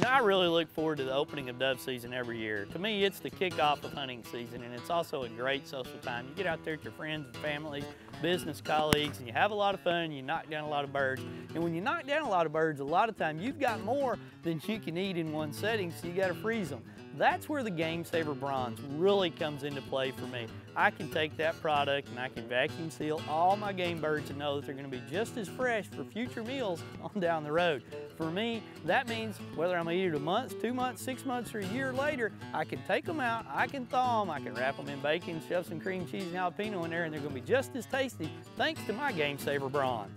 You I really look forward to the opening of dove season every year. To me, it's the kickoff of hunting season, and it's also a great social time. You get out there with your friends and family, business colleagues, and you have a lot of fun, you knock down a lot of birds. And when you knock down a lot of birds, a lot of time you've got more than you can eat in one setting, so you gotta freeze them. That's where the GameSaver Bronze really comes into play for me. I can take that product and I can vacuum seal all my game birds and know that they're gonna be just as fresh for future meals on down the road. For me, that means whether I'm gonna eat it a month, two months, six months, or a year later, I can take them out, I can thaw them, I can wrap them in bacon, shove some cream cheese and jalapeno in there, and they're gonna be just as tasty thanks to my GameSaver Bronze.